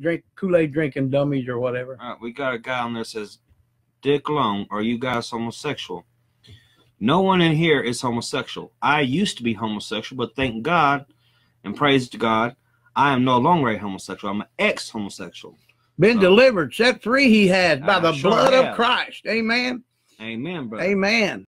drink Kool-Aid drinking dummies or whatever. All right, we got a guy on there says, Dick Long, are you guys homosexual? No one in here is homosexual. I used to be homosexual, but thank God and praise to God, I am no longer a homosexual. I'm an ex-homosexual. Been So- delivered, set free. He has by I the sure blood of. Christ. Amen. Amen, brother. Amen.